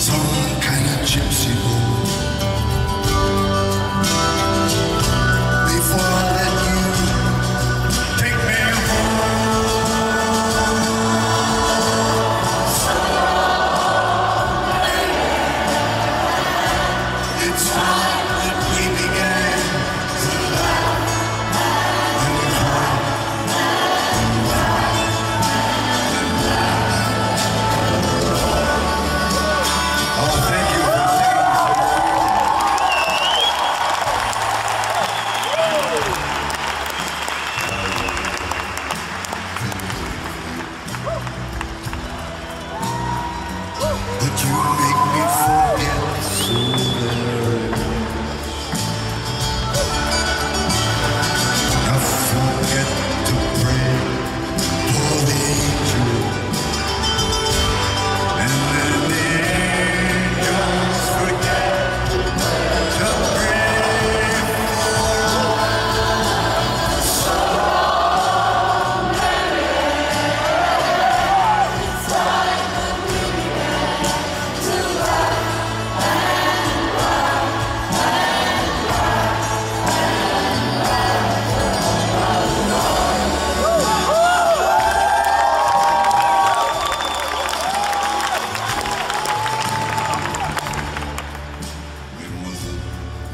sondern keine Gypsy Before I let you take me home,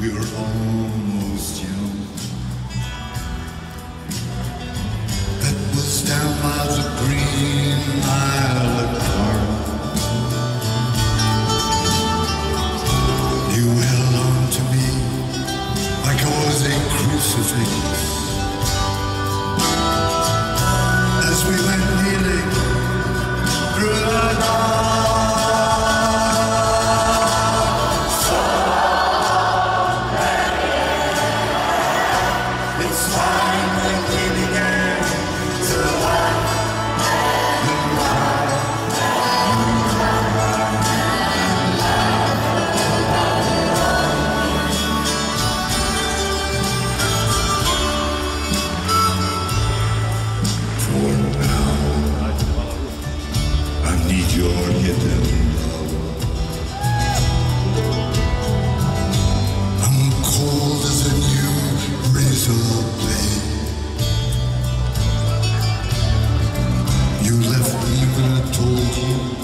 You're almost young. That was down by the green island apart. You held on to me like I was a crucifix. you.